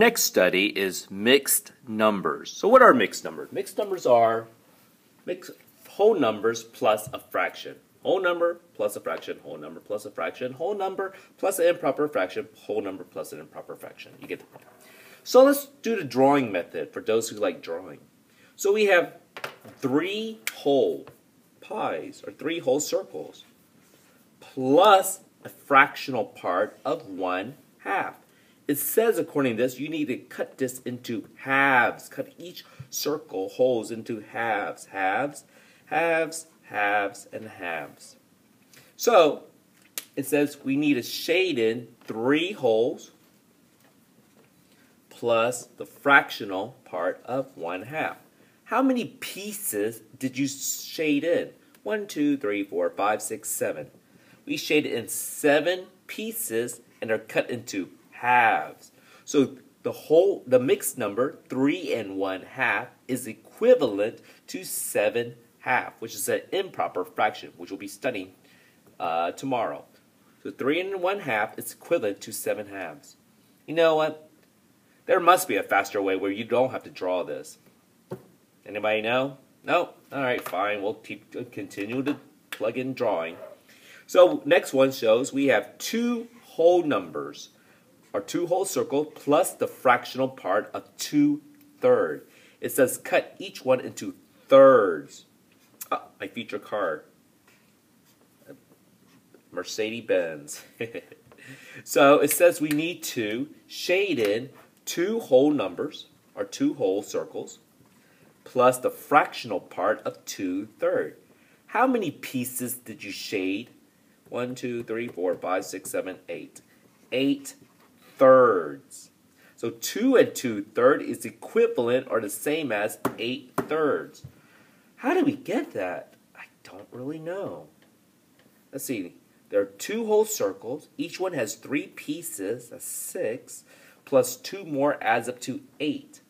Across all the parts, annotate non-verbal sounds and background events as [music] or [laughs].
next study is mixed numbers. So what are mixed numbers? Mixed numbers are mixed whole numbers plus a fraction. Whole number plus a fraction, whole number plus a fraction, whole number plus an improper fraction, whole number plus an improper fraction. You get the point. So let's do the drawing method for those who like drawing. So we have three whole pies, or three whole circles, plus a fractional part of one half. It says, according to this, you need to cut this into halves. Cut each circle holes into halves. Halves, halves, halves, and halves. So, it says we need to shade in three wholes plus the fractional part of one half. How many pieces did you shade in? One, two, three, four, five, six, seven. We shaded in seven pieces and are cut into halves. So the whole, the mixed number, 3 and 1 half, is equivalent to 7 half, which is an improper fraction, which we'll be studying uh, tomorrow. So 3 and 1 half is equivalent to 7 halves. You know what? There must be a faster way where you don't have to draw this. Anybody know? No? Alright, fine. We'll keep, continue to plug in drawing. So next one shows we have two whole numbers our two whole circle plus the fractional part of 2 thirds. It says cut each one into thirds. Ah, my feature car. Mercedes-Benz. [laughs] so it says we need to shade in two whole numbers, or two whole circles, plus the fractional part of 2 thirds. How many pieces did you shade? One, two, three, four, five, six, seven, eight. Eight thirds. So 2 and 2 thirds is equivalent or the same as 8 thirds. How do we get that? I don't really know. Let's see. There are two whole circles. Each one has three pieces. That's 6. Plus 2 more adds up to 8.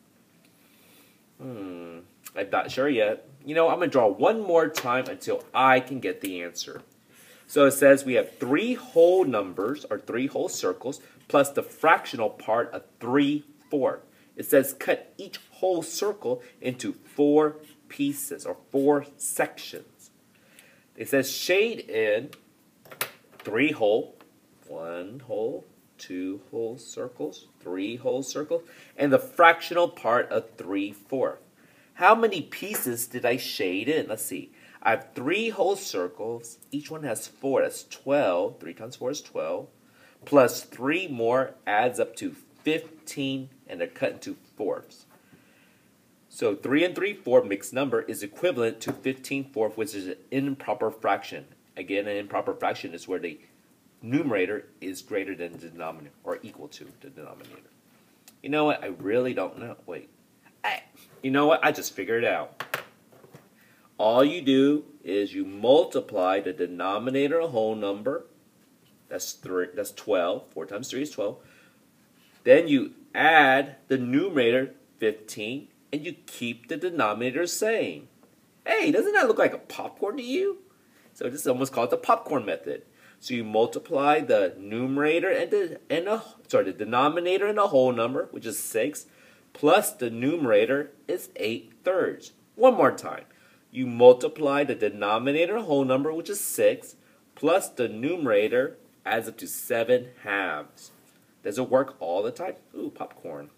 Hmm. I'm not sure yet. You know, I'm going to draw one more time until I can get the answer. So it says we have three whole numbers, or three whole circles, plus the fractional part of 3 fourths. It says cut each whole circle into four pieces, or four sections. It says shade in three whole, one whole, two whole circles, three whole circles, and the fractional part of 3 fourths. How many pieces did I shade in? Let's see. I have three whole circles. Each one has four. That's 12. 3 times 4 is 12. Plus 3 more adds up to 15, and they're cut into fourths. So 3 and 3 4 mixed number is equivalent to 15 fourths, which is an improper fraction. Again, an improper fraction is where the numerator is greater than the denominator, or equal to the denominator. You know what? I really don't know. Wait. I, you know what? I just figured it out. All you do is you multiply the denominator a whole number. That's three. That's 12. 4 times 3 is 12. Then you add the numerator 15 and you keep the denominator same. Hey, doesn't that look like a popcorn to you? So this is almost called the popcorn method. So you multiply the numerator and the and the sorry the denominator and the whole number, which is six, plus the numerator is eight thirds. One more time you multiply the denominator whole number, which is 6, plus the numerator adds up to 7 halves. Does it work all the time? Ooh, popcorn.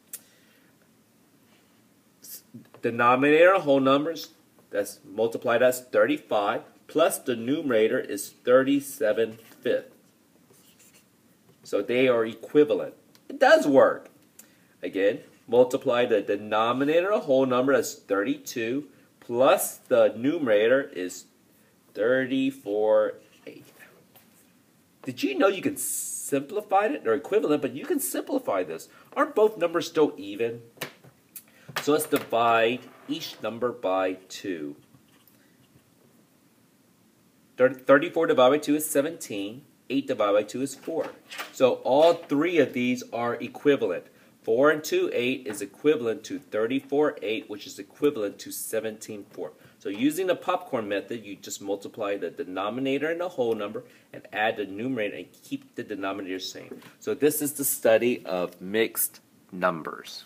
Denominator whole numbers, that's multiplied as 35, plus the numerator is 37 fifths. So they are equivalent. It does work. Again, multiply the denominator whole number as 32 plus the numerator is 34 8. Did you know you can simplify it? They're equivalent, but you can simplify this. Aren't both numbers still even? So let's divide each number by 2. 34 divided by 2 is 17. 8 divided by 2 is 4. So all three of these are equivalent. 4 and 2, 8 is equivalent to 34, 8, which is equivalent to 17, 4. So using the popcorn method, you just multiply the denominator and the whole number and add the numerator and keep the denominator same. So this is the study of mixed numbers.